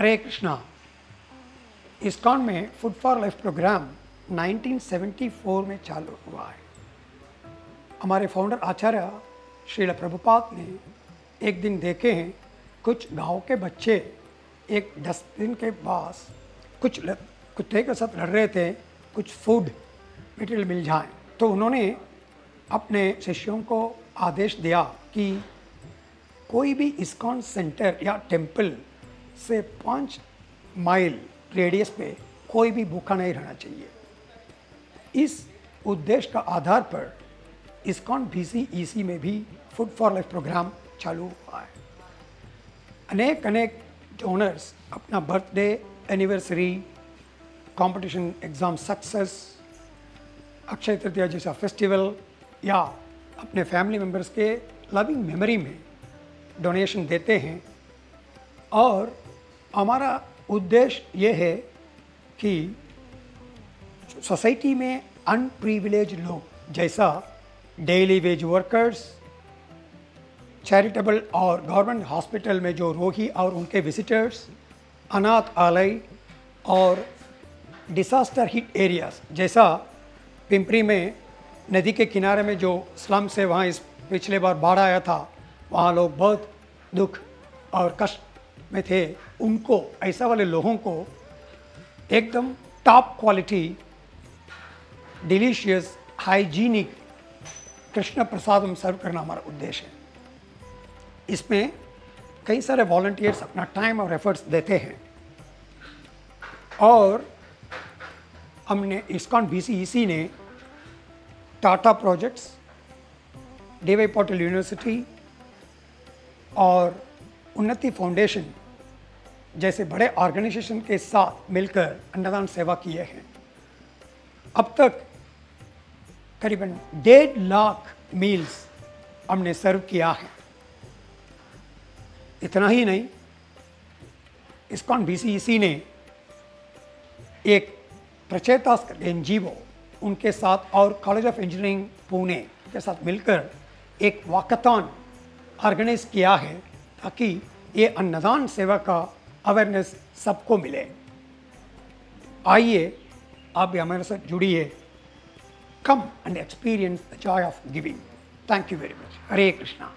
हरे Krishna. ISKCON में food for life programme 1974 में चालू हुआ है। हमारे फाउंडर आचार्य श्रील प्रभुपाद ने एक दिन देखे हैं, कुछ गाँव के बच्चे एक डस्टबिन के पास कुछ कुत्ते के साथ लड़ रहे थे, कुछ फ़ूड मटेरियल मिल जाए। तो उन्होंने अपने शिष्यों को आदेश दिया कि कोई भी इस्कॉन सेंटर या टेंपल से पाँच माइल रेडियस पे कोई भी भूखा नहीं रहना चाहिए। इस उद्देश्य का आधार पर इस्कॉन बी में भी फ़ूड फॉर लाइफ प्रोग्राम चालू हुआ है। अनेक अनेक डोनर्स अपना birthday, anniversary competition exam success, Akshaya Tritiya जैसा फेस्टिवल या अपने फैमिली मेंबर्स के लविंग मेमोरी में डोनेशन देते हैं और हमारा उद्देश्य ये है कि सोसाइटी में अनप्रिविलेज लोग जैसा डेली वेज वर्कर्स चैरिटेबल और गवर्नमेंट हॉस्पिटल में जो रोगी और उनके विजिटर्स अनाथ आलय और डिसास्टर हिट एरियाज़ जैसा पिंपरी में, नदी के किनारे में जो स्लम से वहाँ इस पिछले बार बाढ़ आया था, वहाँ लोग बहुत दुख और कष्ट में थे, उनको, ऐसा वाले लोगों को एकदम top quality delicious hygienic Krishna prasadam serve करना हमारा उद्देश्य है। इसमें कई सारे वॉल्टियर्स अपना टाइम और एफर्ट्स देते हैं। और हमने इस्कॉन बी ने Tata projects D Y Patel university और उन्नति फाउंडेशन जैसे बड़े ऑर्गेनाइजेशन के साथ मिलकर अन्नदान सेवा किए हैं। अब तक करीबन डेढ़ लाख मील्स हमने सर्व किया है। इतना ही नहीं, इसकॉन बी ने एक प्रचेतास एन उनके साथ और कॉलेज ऑफ़ इंजीनियरिंग पुणे के साथ मिलकर एक वाकथॉन ऑर्गेनाइज किया है ताकि ये अन्नदान सेवा का अवेयरनेस सबको मिले। आइए, आप भी हमारे साथ जुड़िए। Come and experience the joy of giving thank you very much Hare Krishna.